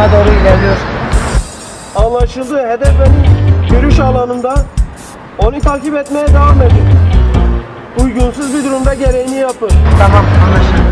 sana doğru ilerliyor. Anlaşıldı. Hedef benim görüş alanımda. Onu takip etmeye devam edin. Uygunsuz bir durumda gereğini yapın. Tamam anlaşıldı.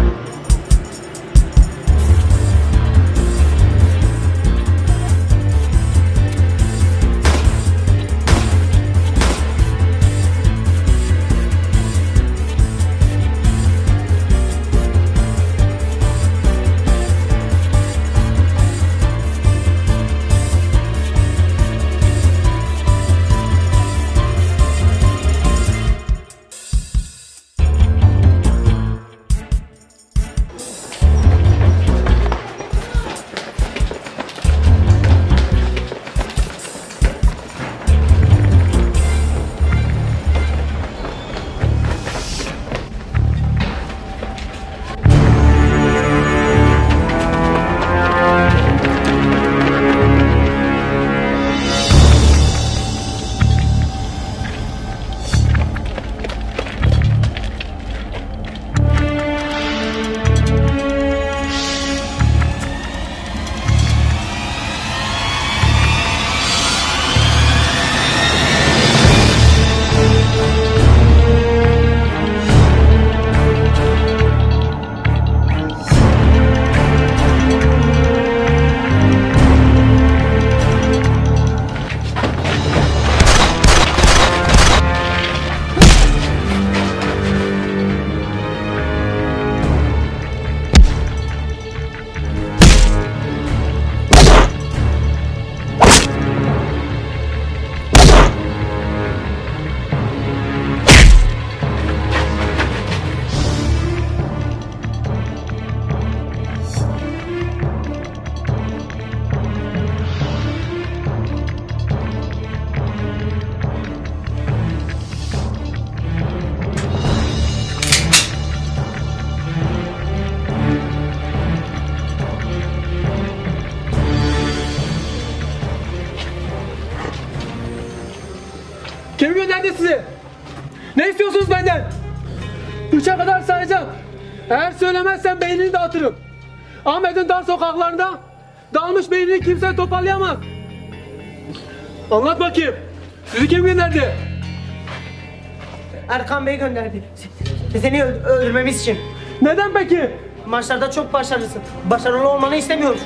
Gönderdi sizi? Ne istiyorsunuz benden? Üçe kadar sayacağım. Eğer söylemezsen beynini dağıtırım. Ahmet'in dar sokaklarında dağılmış beynini kimse toparlayamaz. Anlat bakayım. Sizi kim gönderdi? Erkan Bey gönderdi. Seni öl- öldürmemiz için. Neden peki? Maçlarda çok başarılısın. Başarılı olmanı istemiyoruz.